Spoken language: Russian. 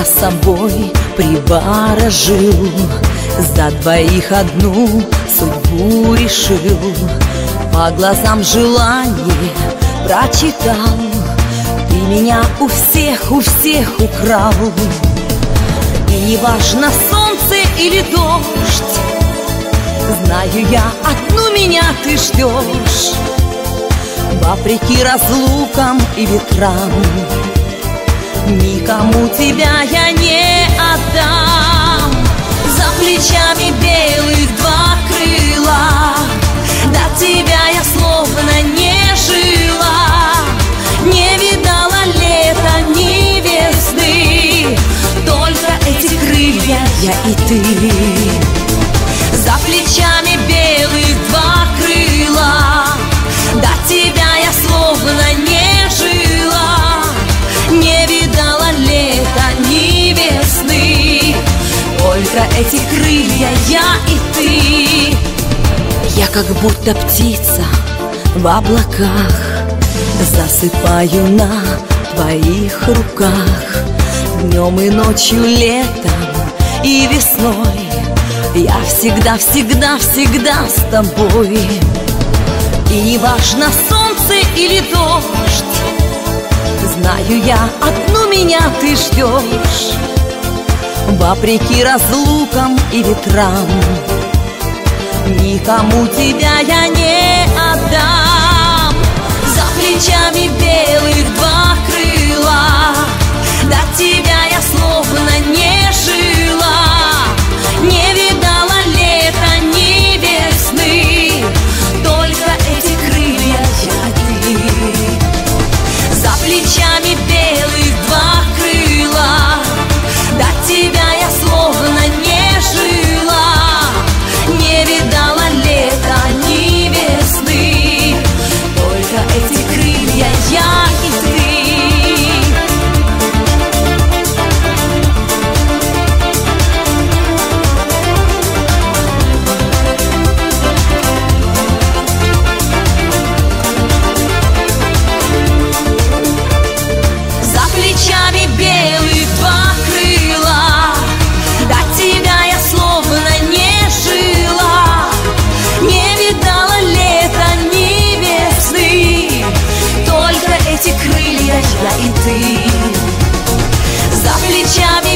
меня с собой приворожил За двоих одну судьбу решил. По глазам желание прочитал. Ты меня у всех, у всех украл. И не важно солнце или дождь Знаю я, одну меня ты ждешь Вопреки разлукам и ветрам Никому тебя я не отдам. За плечами белых два крыла. До тебя я словно не жила. Не видала лета ни весны Только эти крылья я и ты эти крылья я и ты. Я как будто птица в облаках Засыпаю на твоих руках. Днем и ночью, летом и весной Я всегда, всегда, всегда с тобой. И не важно солнце или дождь Знаю я, одну меня ты ждешь Вопреки разлукам и ветрам. Никому тебя я не отдам. За плечами белых два крыла. До тебя я словно не жила. Не видала лета ни весны. Только эти крылья я и За плечами белых эти крылья я и ты. За плечами